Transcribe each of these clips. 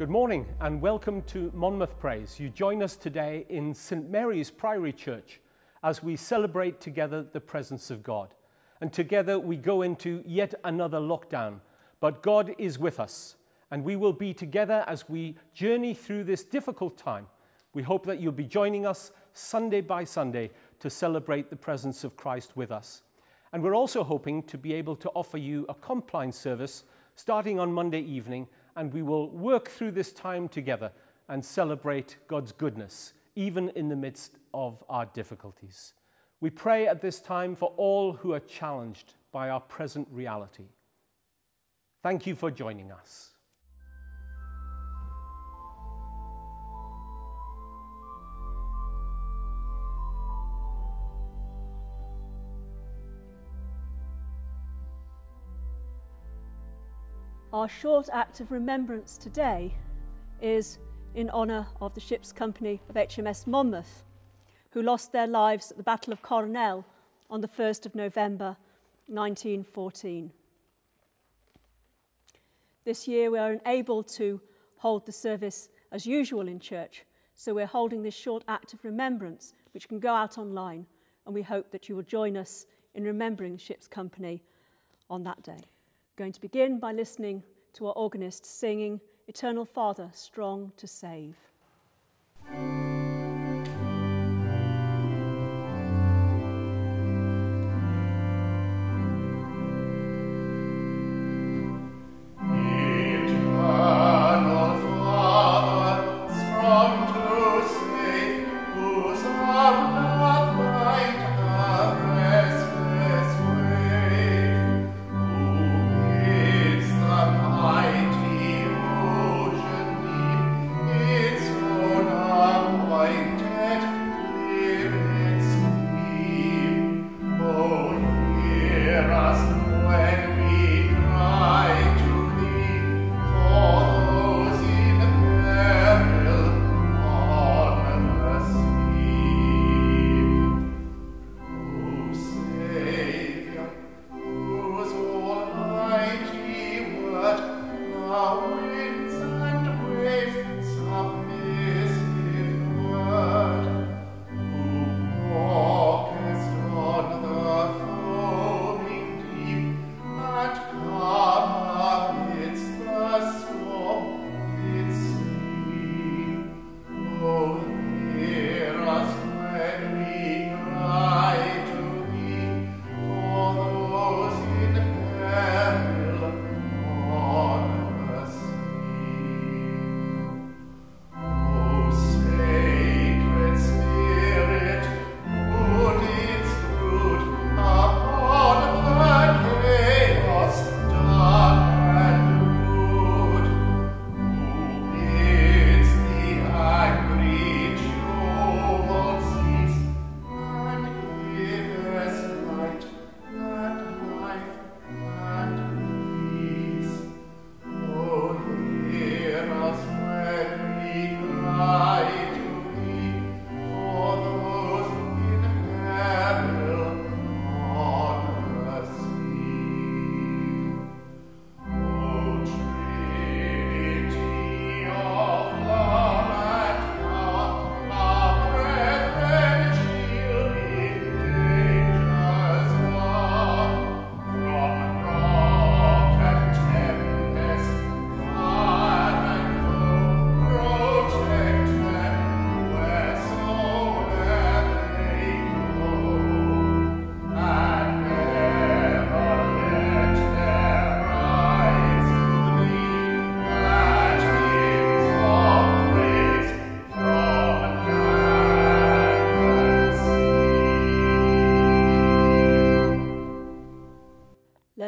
Good morning and welcome to Monmouth Praise. You join us today in St Mary's Priory Church as we celebrate together the presence of God. And together we go into yet another lockdown, but God is with us and we will be together as we journey through this difficult time. We hope that you'll be joining us Sunday by Sunday to celebrate the presence of Christ with us. And we're also hoping to be able to offer you a compline service starting on Monday evening and we will work through this time together and celebrate God's goodness, even in the midst of our difficulties. We pray at this time for all who are challenged by our present reality. Thank you for joining us. Our short act of remembrance today is in honour of the ship's company of HMS Monmouth, who lost their lives at the Battle of Coronel on the 1st of November 1914. This year we are unable to hold the service as usual in church, so we're holding this short act of remembrance, which can go out online, and we hope that you will join us in remembering the ship's company on that day going to begin by listening to our organist singing Eternal Father, Strong to Save.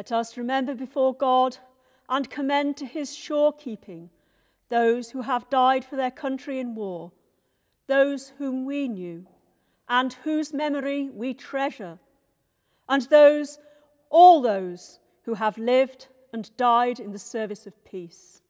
Let us remember before God and commend to his sure keeping those who have died for their country in war, those whom we knew and whose memory we treasure, and those, all those who have lived and died in the service of peace.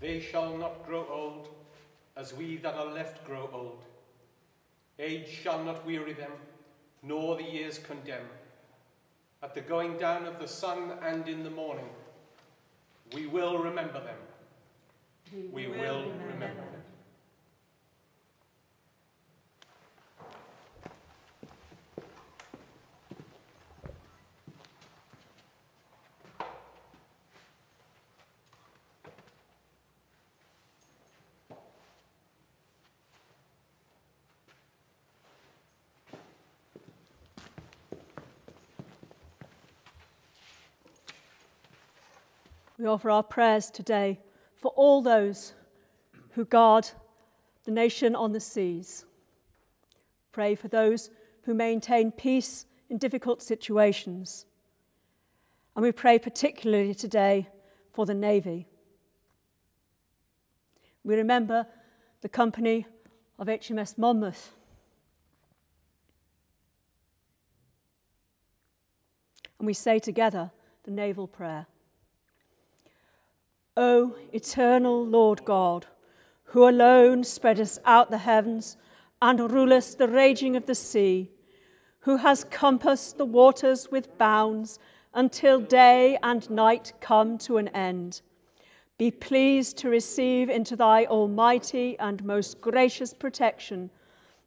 They shall not grow old, as we that are left grow old. Age shall not weary them, nor the years condemn. At the going down of the sun and in the morning, we will remember them. We, we will, remember, remember We offer our prayers today for all those who guard the nation on the seas. Pray for those who maintain peace in difficult situations. And we pray particularly today for the Navy. We remember the company of HMS Monmouth. And we say together the naval prayer. O eternal Lord God, who alone spreadest out the heavens and rulest the raging of the sea, who has compassed the waters with bounds until day and night come to an end, be pleased to receive into thy almighty and most gracious protection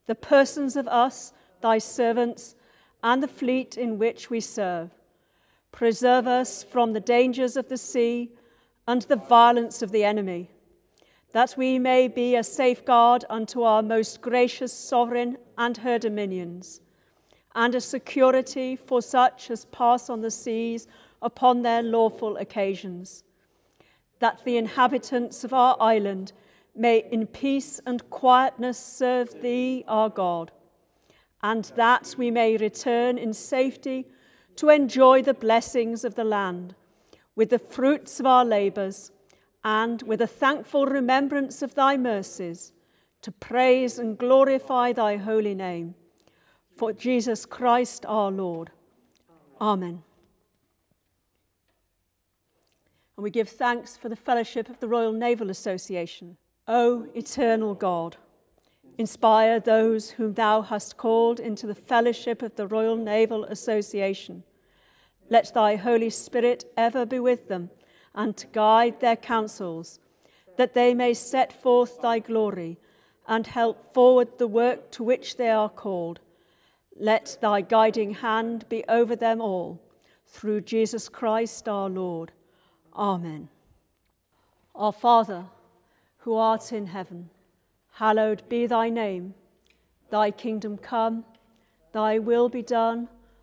the persons of us, thy servants, and the fleet in which we serve. Preserve us from the dangers of the sea and the violence of the enemy, that we may be a safeguard unto our most gracious sovereign and her dominions, and a security for such as pass on the seas upon their lawful occasions, that the inhabitants of our island may in peace and quietness serve thee, our God, and that we may return in safety to enjoy the blessings of the land with the fruits of our labours, and with a thankful remembrance of thy mercies, to praise and glorify thy holy name. For Jesus Christ our Lord. Amen. And we give thanks for the fellowship of the Royal Naval Association. O eternal God, inspire those whom thou hast called into the fellowship of the Royal Naval Association let thy Holy Spirit ever be with them and to guide their counsels, that they may set forth thy glory and help forward the work to which they are called. Let thy guiding hand be over them all, through Jesus Christ our Lord. Amen. Our Father, who art in heaven, hallowed be thy name. Thy kingdom come, thy will be done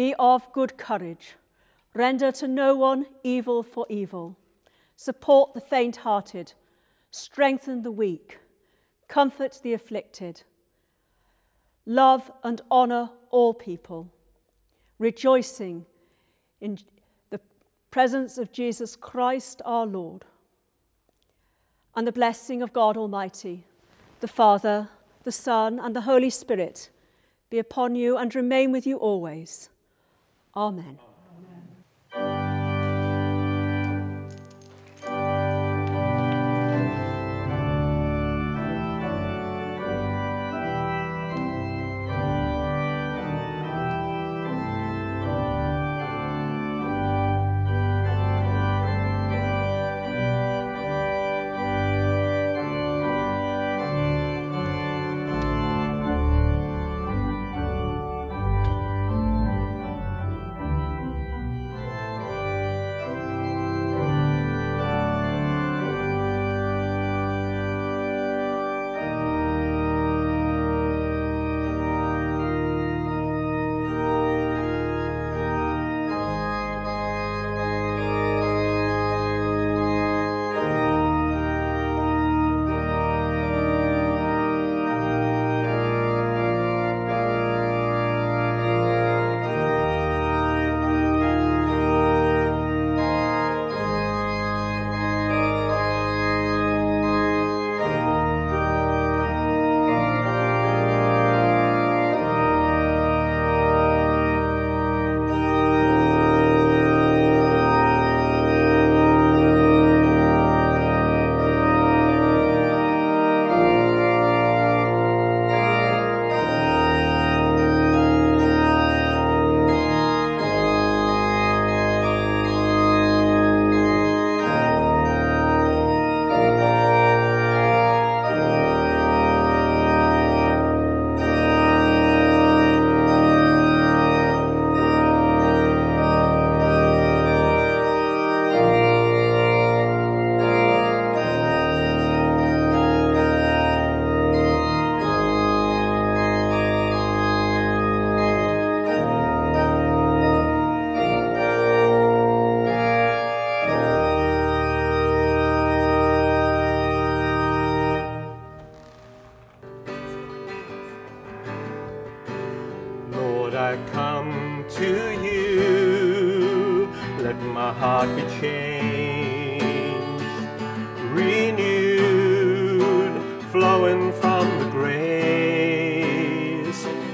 be of good courage. Render to no one evil for evil. Support the faint hearted. Strengthen the weak. Comfort the afflicted. Love and honour all people. Rejoicing in the presence of Jesus Christ our Lord. And the blessing of God Almighty, the Father, the Son, and the Holy Spirit be upon you and remain with you always. Amen.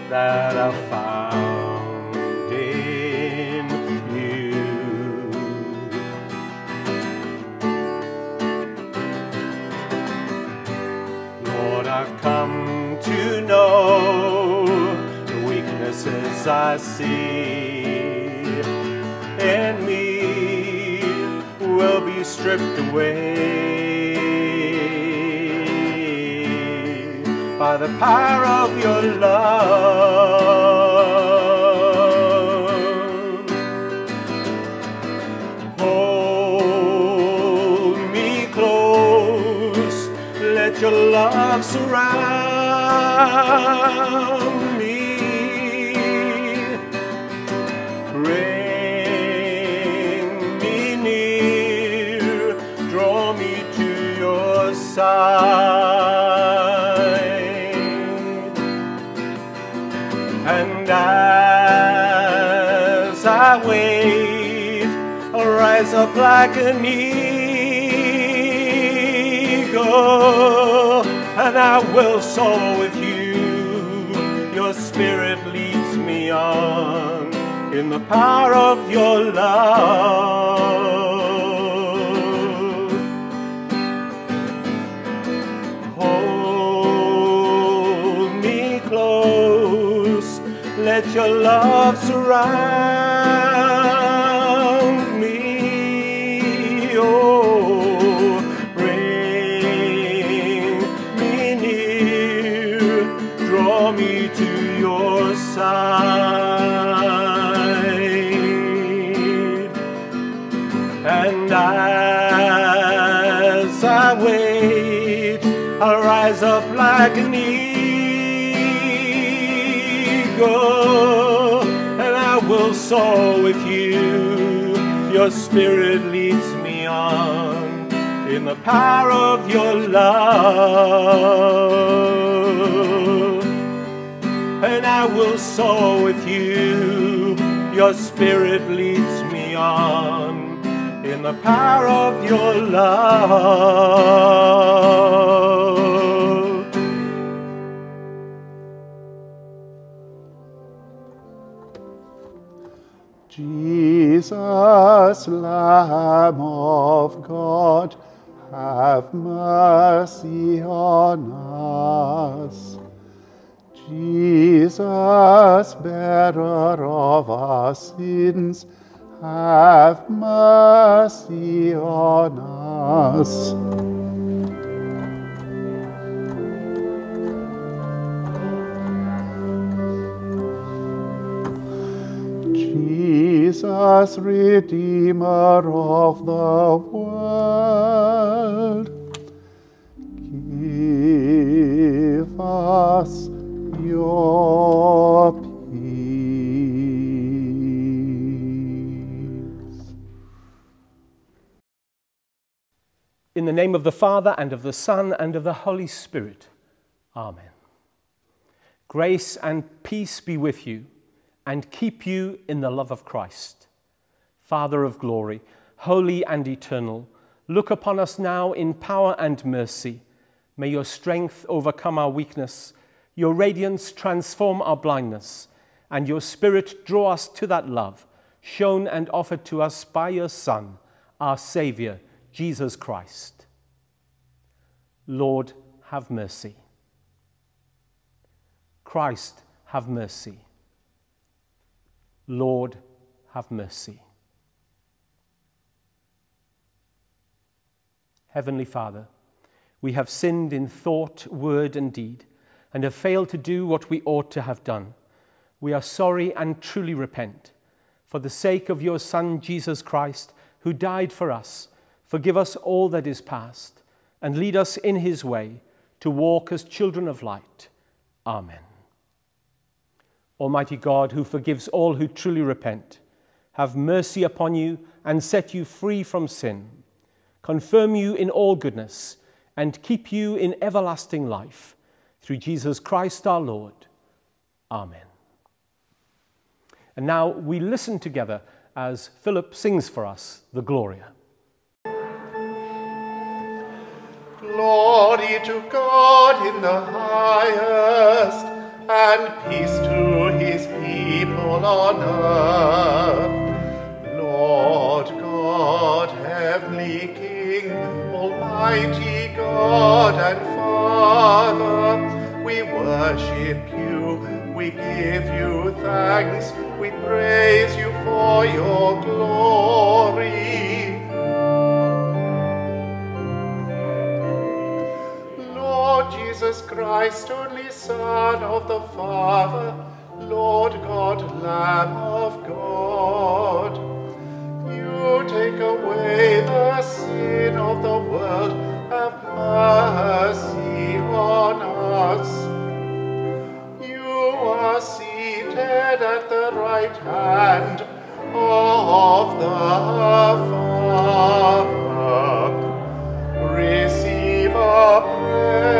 That I found in you. Lord, I've come to know the weaknesses I see in me will be stripped away the power of your love. Hold me close, let your love surround I wait, I'll rise up like an eagle, and I will soar with you. Your spirit leads me on in the power of your love. Love surround me. Oh, bring me near, draw me to your side. And as I wait, I'll rise up like an eagle, Soar with you. Your spirit leads me on in the power of your love. And I will soar with you. Your spirit leads me on in the power of your love. Jesus, Lamb of God, have mercy on us. Jesus, bearer of our sins, have mercy on us. Jesus, Redeemer of the world, give us your peace. In the name of the Father, and of the Son, and of the Holy Spirit. Amen. Grace and peace be with you, and keep you in the love of Christ. Father of glory, holy and eternal, look upon us now in power and mercy. May your strength overcome our weakness, your radiance transform our blindness, and your spirit draw us to that love shown and offered to us by your Son, our Saviour, Jesus Christ. Lord, have mercy. Christ, have mercy. Lord, have mercy. Heavenly Father, we have sinned in thought, word, and deed, and have failed to do what we ought to have done. We are sorry and truly repent. For the sake of your Son, Jesus Christ, who died for us, forgive us all that is past, and lead us in his way to walk as children of light. Amen. Almighty God, who forgives all who truly repent, have mercy upon you and set you free from sin, confirm you in all goodness, and keep you in everlasting life. Through Jesus Christ our Lord. Amen. And now we listen together as Philip sings for us the Gloria. Glory to God in the highest, and peace to his people on earth. Lord God, heavenly King, almighty God and Father, we worship you, we give you thanks, we praise you for your glory. Jesus Christ, only Son of the Father, Lord God, Lamb of God, you take away the sin of the world, have mercy on us. You are seated at the right hand of the Father. Receive our prayer.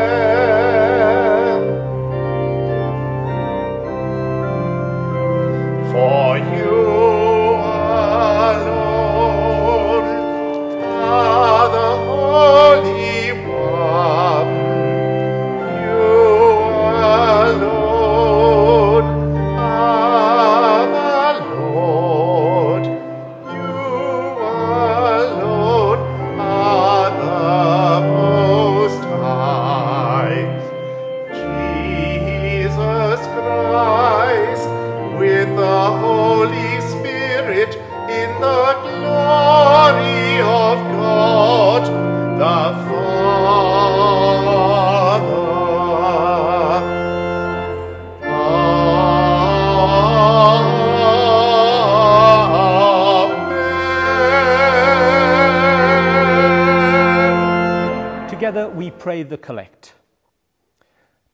The collect.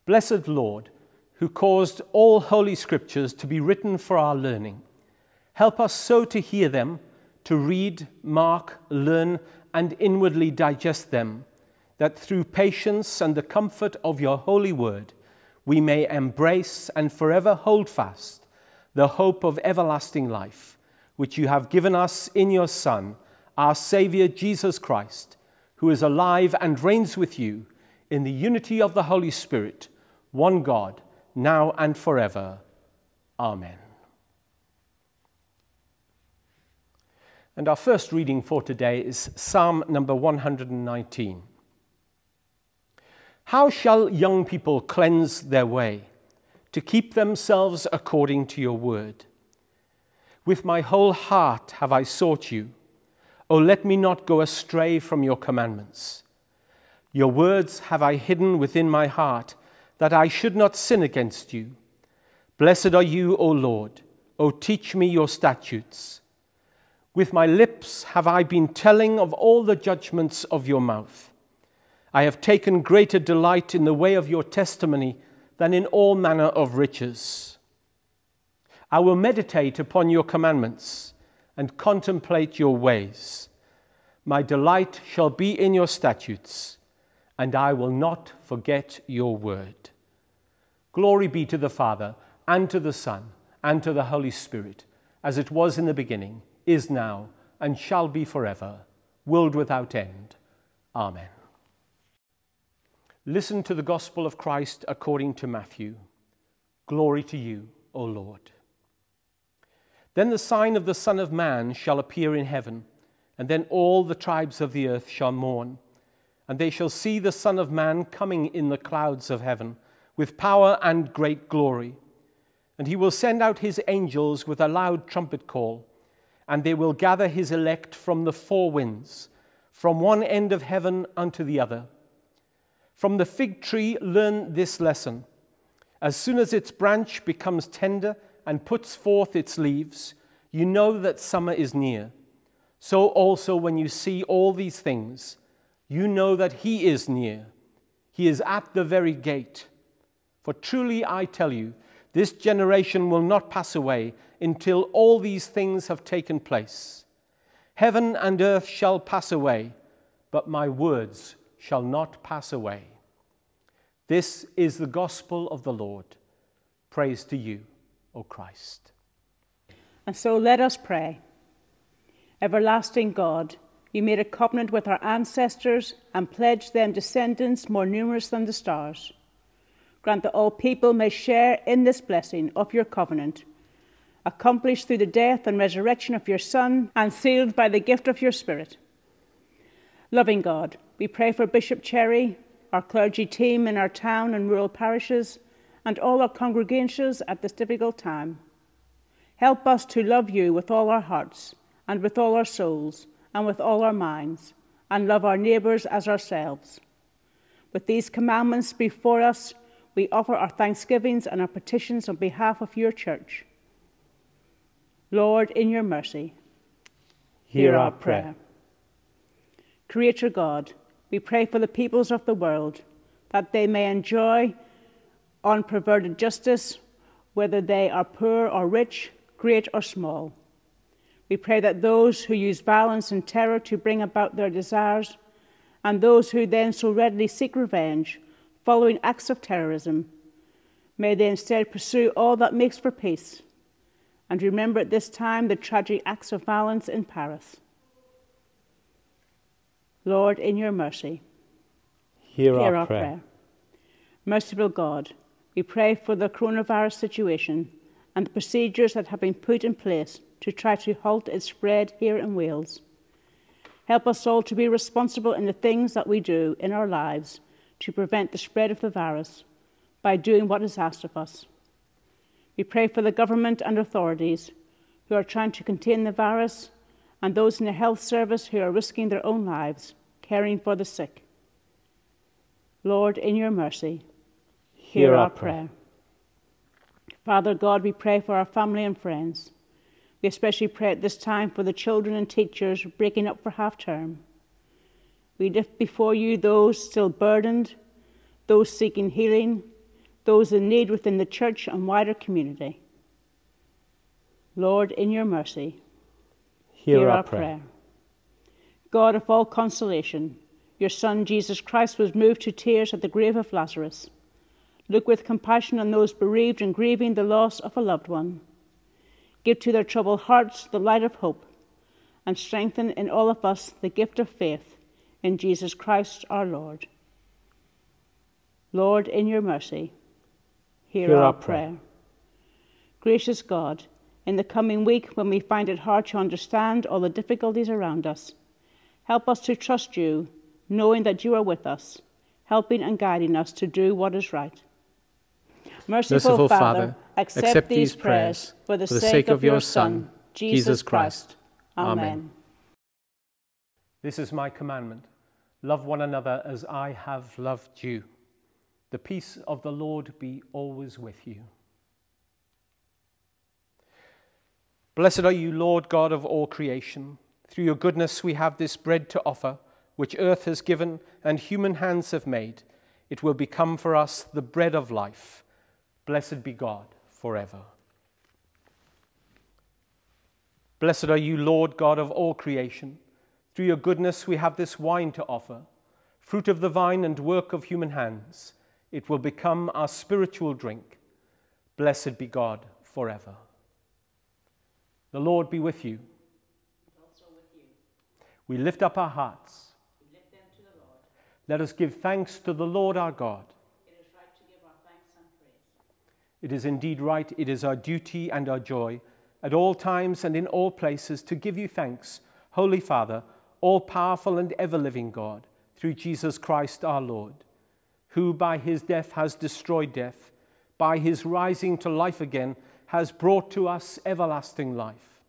Blessed Lord, who caused all holy scriptures to be written for our learning, help us so to hear them, to read, mark, learn, and inwardly digest them, that through patience and the comfort of your holy word, we may embrace and forever hold fast the hope of everlasting life, which you have given us in your Son, our Saviour Jesus Christ, who is alive and reigns with you in the unity of the Holy Spirit, one God, now and forever. Amen. And our first reading for today is Psalm number 119. How shall young people cleanse their way to keep themselves according to your word? With my whole heart have I sought you. O let me not go astray from your commandments. Your words have I hidden within my heart, that I should not sin against you. Blessed are you, O Lord. O teach me your statutes. With my lips have I been telling of all the judgments of your mouth. I have taken greater delight in the way of your testimony than in all manner of riches. I will meditate upon your commandments and contemplate your ways. My delight shall be in your statutes, and I will not forget your word. Glory be to the Father, and to the Son, and to the Holy Spirit, as it was in the beginning, is now, and shall be forever, world without end. Amen. Listen to the gospel of Christ according to Matthew. Glory to you, O Lord. Then the sign of the Son of Man shall appear in heaven, and then all the tribes of the earth shall mourn. And they shall see the Son of Man coming in the clouds of heaven, with power and great glory. And he will send out his angels with a loud trumpet call, and they will gather his elect from the four winds, from one end of heaven unto the other. From the fig tree, learn this lesson. As soon as its branch becomes tender and puts forth its leaves, you know that summer is near. So also, when you see all these things, you know that He is near. He is at the very gate. For truly I tell you, this generation will not pass away until all these things have taken place. Heaven and earth shall pass away, but my words shall not pass away. This is the gospel of the Lord. Praise to you, O Christ. And so let us pray. Everlasting God, you made a covenant with our ancestors and pledged them descendants more numerous than the stars. Grant that all people may share in this blessing of your covenant, accomplished through the death and resurrection of your Son and sealed by the gift of your Spirit. Loving God, we pray for Bishop Cherry, our clergy team in our town and rural parishes, and all our congregations at this difficult time. Help us to love you with all our hearts, and with all our souls, and with all our minds, and love our neighbours as ourselves. With these commandments before us, we offer our thanksgivings and our petitions on behalf of your church. Lord, in your mercy, hear our prayer. Creator God, we pray for the peoples of the world that they may enjoy unperverted justice, whether they are poor or rich, great or small. We pray that those who use violence and terror to bring about their desires, and those who then so readily seek revenge following acts of terrorism, may they instead pursue all that makes for peace, and remember at this time the tragic acts of violence in Paris. Lord, in your mercy, hear, hear our, our prayer. prayer. Merciful God, we pray for the coronavirus situation and the procedures that have been put in place to try to halt its spread here in Wales. Help us all to be responsible in the things that we do in our lives to prevent the spread of the virus by doing what is asked of us. We pray for the government and authorities who are trying to contain the virus and those in the health service who are risking their own lives caring for the sick. Lord, in your mercy, hear, Hear our prayer. prayer. Father God, we pray for our family and friends. We especially pray at this time for the children and teachers breaking up for half term. We lift before you those still burdened, those seeking healing, those in need within the church and wider community. Lord, in your mercy, Hear, our, prayer. God of all consolation, your Son Jesus Christ was moved to tears at the grave of Lazarus. Look with compassion on those bereaved and grieving the loss of a loved one. Give to their troubled hearts the light of hope, and strengthen in all of us the gift of faith in Jesus Christ our Lord. Lord, in your mercy, hear, Hear our, our prayer. prayer. Gracious God, in the coming week when we find it hard to understand all the difficulties around us, help us to trust you, knowing that you are with us, helping and guiding us to do what is right. Merciful, Merciful Father, Father, accept, accept these these prayers prayers for the, sake, of your Son, Jesus Christ. Amen. Amen. This is my commandment love one another as I have loved you. The peace of the Lord be always with you. Blessed are you, Lord God of all creation. Through your goodness we have this bread to offer, which earth has given and human hands have made. It will become for us the bread of life. Blessed be God forever. Blessed are you, Lord God of all creation. Through your goodness we have this wine to offer, fruit of the vine and work of human hands. It will become our spiritual drink. Blessed be God forever. The Lord be with you. We lift up our hearts. Let us give thanks to the Lord our God. It is indeed right, it is our duty and our joy at all times and in all places to give you thanks, Holy Father, all powerful and ever living God, through Jesus Christ our Lord, who by his death has destroyed death, by his rising to life again has brought to us everlasting life.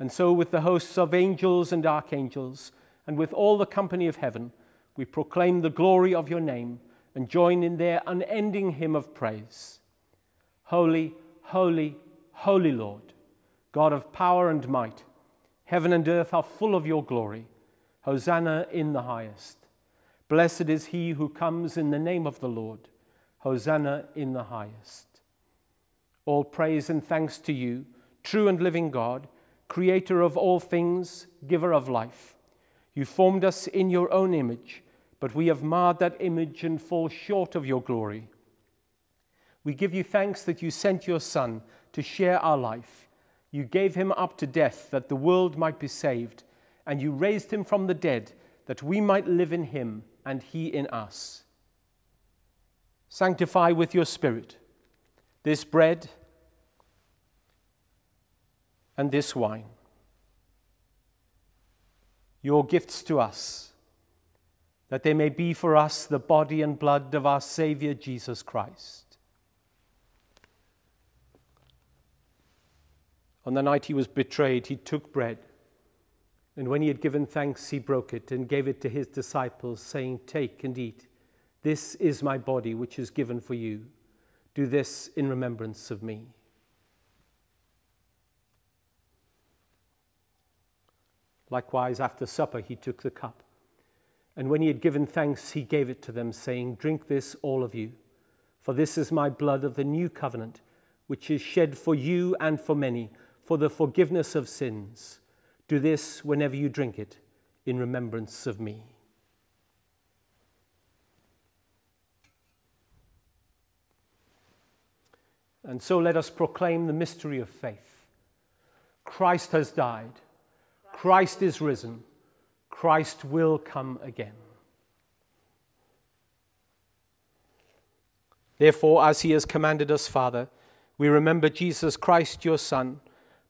And so, with the hosts of angels and archangels, and with all the company of heaven, we proclaim the glory of your name and join in their unending hymn of praise. Holy, holy, holy Lord, God of power and might, heaven and earth are full of your glory. Hosanna in the highest. Blessed is he who comes in the name of the Lord. Hosanna in the highest. All praise and thanks to you, true and living God, creator of all things, giver of life. You formed us in your own image, but we have marred that image and fall short of your glory. We give you thanks that you sent your Son to share our life. You gave him up to death that the world might be saved, and you raised him from the dead that we might live in him and he in us. Sanctify with your Spirit this bread and this wine, your gifts to us, that they may be for us the body and blood of our Saviour Jesus Christ. On the night he was betrayed, he took bread, and when he had given thanks, he broke it and gave it to his disciples, saying, Take and eat. This is my body, which is given for you. Do this in remembrance of me. Likewise, after supper, he took the cup. And when he had given thanks, he gave it to them, saying, Drink this, all of you, for this is my blood of the new covenant, which is shed for you and for many, for the forgiveness of sins. Do this whenever you drink it, in remembrance of me. And so let us proclaim the mystery of faith. Christ has died. Christ is risen. Christ will come again. Therefore, as he has commanded us, Father, we remember Jesus Christ, your Son,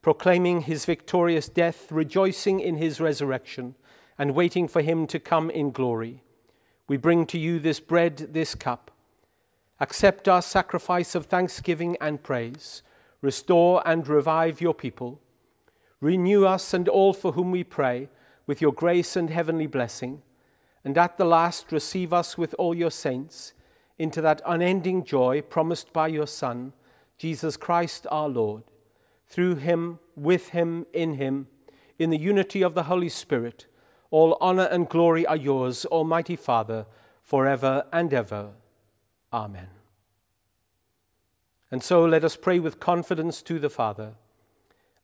proclaiming his victorious death, rejoicing in his resurrection, and waiting for him to come in glory. We bring to you this bread, this cup. Accept our sacrifice of thanksgiving and praise. Restore and revive your people. Renew us and all for whom we pray with your grace and heavenly blessing. And at the last, receive us with all your saints into that unending joy promised by your Son, Jesus Christ our Lord. Through him, with him, in him, in the unity of the Holy Spirit, all honor and glory are yours, Almighty Father, forever and ever. Amen. And so let us pray with confidence to the Father.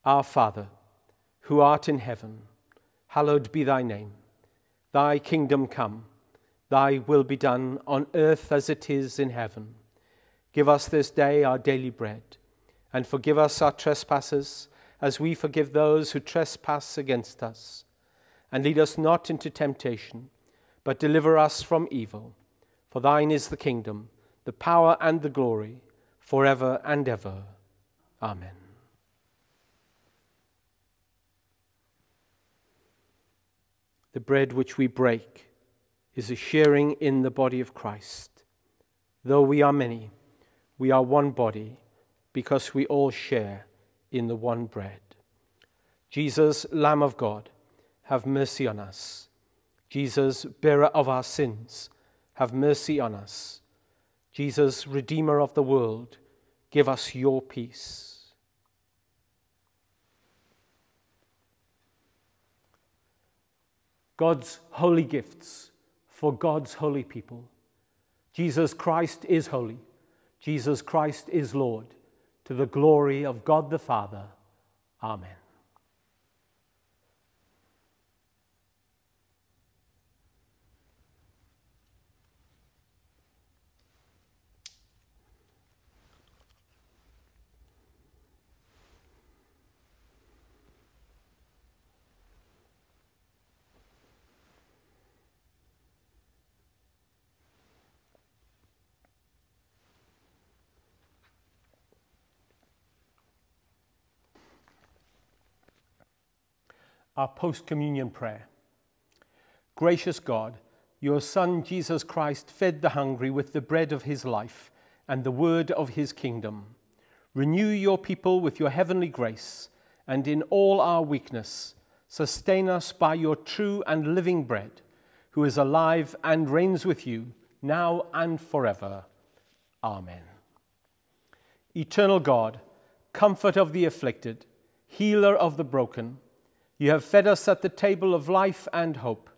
Our Father, who art in heaven, hallowed be thy name. Thy kingdom come, thy will be done on earth as it is in heaven. Give us this day our daily bread, and forgive us our trespasses as we forgive those who trespass against us. And lead us not into temptation, but deliver us from evil. For thine is the kingdom the power and the glory, forever and ever. Amen. The bread which we break is a sharing in the body of Christ. Though we are many, we are one body because we all share in the one bread. Jesus, Lamb of God, have mercy on us. Jesus, bearer of our sins, have mercy on us. Jesus, Redeemer of the world, give us your peace. God's holy gifts for God's holy people. Jesus Christ is holy. Jesus Christ is Lord. To the glory of God the Father. Amen. Our post communion prayer. Gracious God, your Son Jesus Christ fed the hungry with the bread of his life and the word of his kingdom. Renew your people with your heavenly grace, and in all our weakness, sustain us by your true and living bread, who is alive and reigns with you, now and forever. Amen. Eternal God, comfort of the afflicted, healer of the broken, you have fed us at the table of life and hope.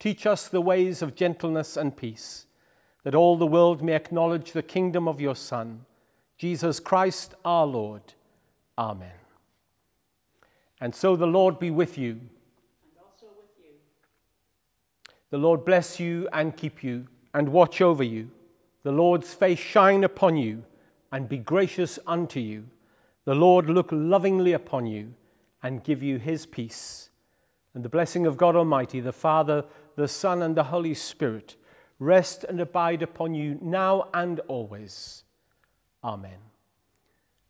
Teach us the ways of gentleness and peace, that all the world may acknowledge the kingdom of your Son, Jesus Christ our Lord. Amen. And so the Lord be with you. And also with you. The Lord bless you and keep you and watch over you. The Lord's face shine upon you and be gracious unto you. The Lord look lovingly upon you and give you his peace. And the blessing of God Almighty, the Father, the Son, and the Holy Spirit rest and abide upon you now and always. Amen.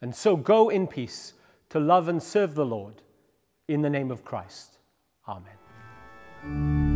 And so go in peace to love and serve the Lord in the name of Christ. Amen.